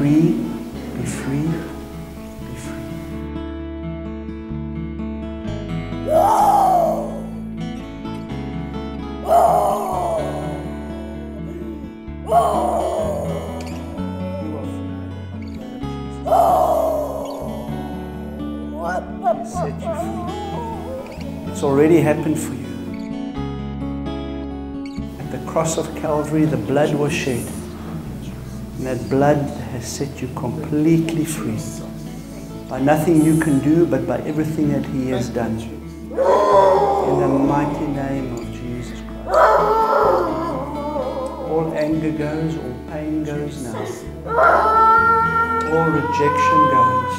free, be free, be free. Free. He set you free. It's already happened for you. At the cross of Calvary, the blood was shed. And that blood has set you completely free. By nothing you can do, but by everything that He has done. In the mighty name of Jesus Christ. All anger goes, all pain goes now. All rejection goes.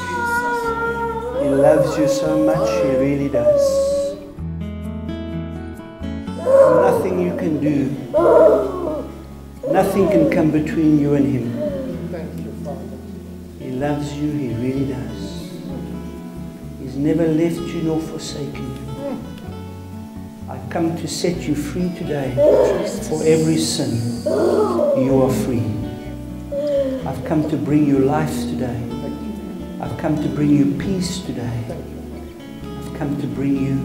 He loves you so much, He really does. Nothing you can do, nothing can come between you and Him. Thank you, Father. He loves you, He really does. He's never left you nor forsaken you. I come to set you free today for every sin. You are free. I've come to bring you life today. I've come to bring you peace today. I've come to bring you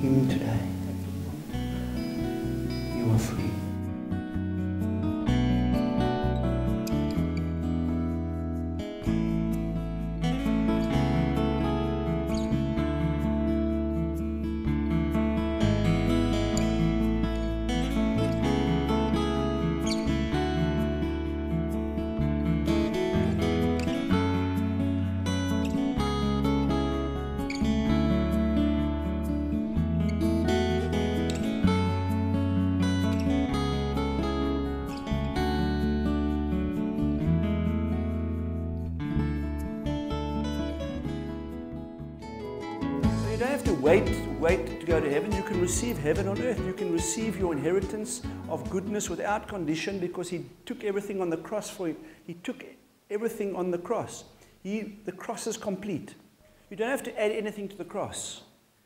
Him today. You are free. You don't have to wait, wait to go to heaven. You can receive heaven on earth. You can receive your inheritance of goodness without condition because He took everything on the cross for you. He took everything on the cross. He, the cross is complete. You don't have to add anything to the cross.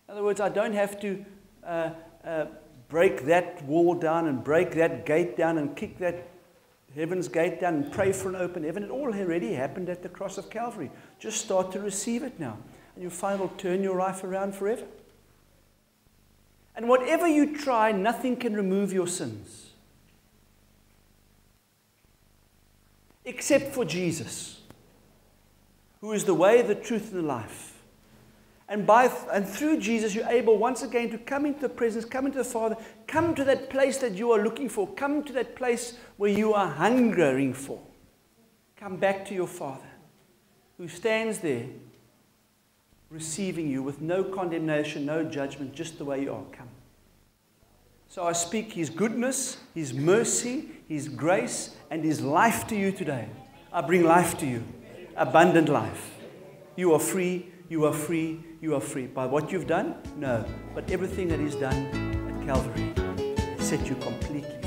In other words, I don't have to uh, uh, break that wall down and break that gate down and kick that heaven's gate down and pray for an open heaven. It all already happened at the cross of Calvary. Just start to receive it now. And you'll it'll turn your life around forever. And whatever you try, nothing can remove your sins. Except for Jesus, who is the way, the truth, and the life. And, by, and through Jesus, you're able once again to come into the presence, come into the Father, come to that place that you are looking for, come to that place where you are hungering for. Come back to your Father, who stands there receiving you with no condemnation, no judgment, just the way you are. Come. So I speak His goodness, His mercy, His grace, and His life to you today. I bring life to you, abundant life. You are free, you are free, you are free. By what you've done? No. But everything that He's done at Calvary set you completely